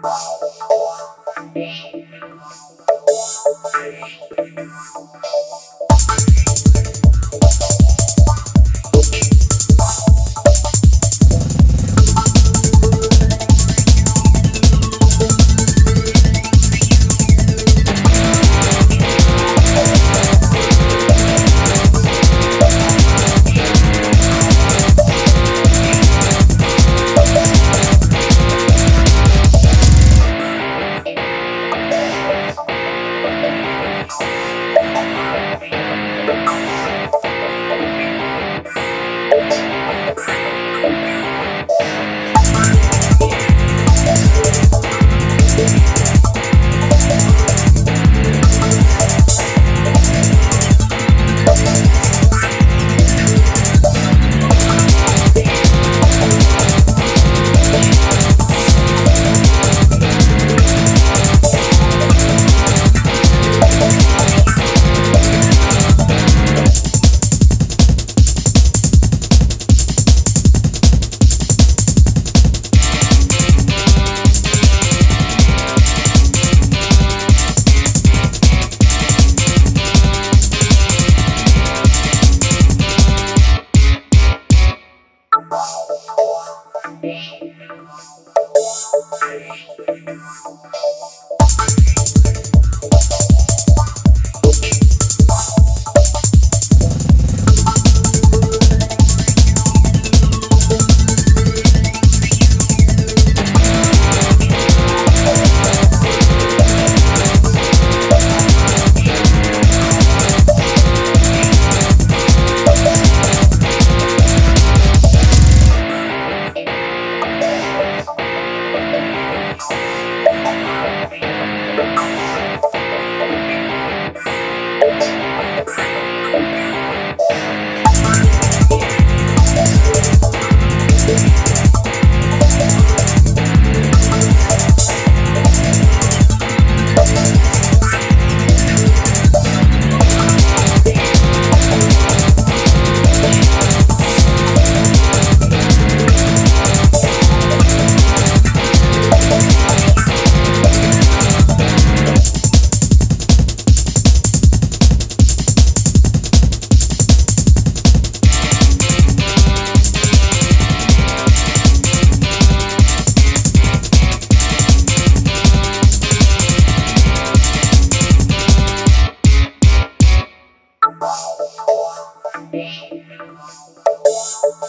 Thank you.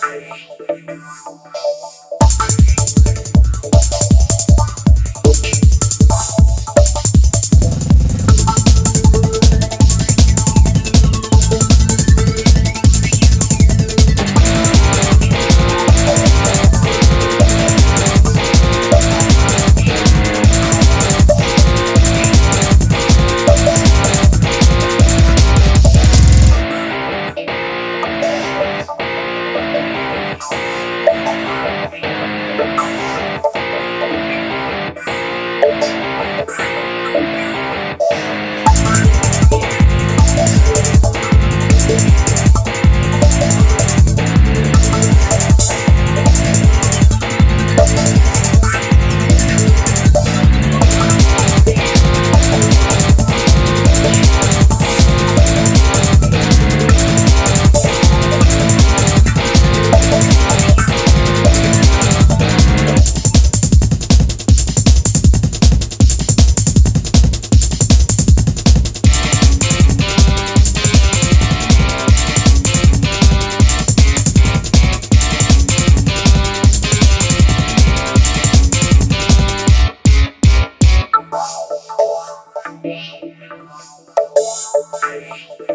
Hey. Música